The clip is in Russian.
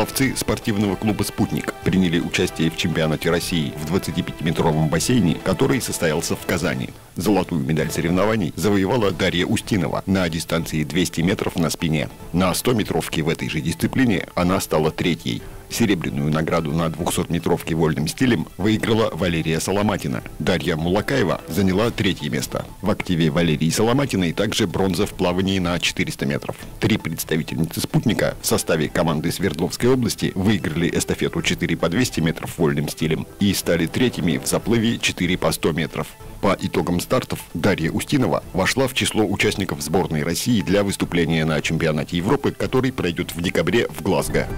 Пловцы спортивного клуба «Спутник» приняли участие в чемпионате России в 25-метровом бассейне, который состоялся в Казани. Золотую медаль соревнований завоевала Дарья Устинова на дистанции 200 метров на спине. На 100-метровке в этой же дисциплине она стала третьей. Серебряную награду на 200-метровке вольным стилем выиграла Валерия Соломатина. Дарья Мулакаева заняла третье место. В активе Валерии Соломатиной также бронза в плавании на 400 метров. Три представительницы «Спутника» в составе команды Свердловской области выиграли эстафету 4 по 200 метров вольным стилем и стали третьими в заплыве 4 по 100 метров. По итогам стартов Дарья Устинова вошла в число участников сборной России для выступления на чемпионате Европы, который пройдет в декабре в Глазго.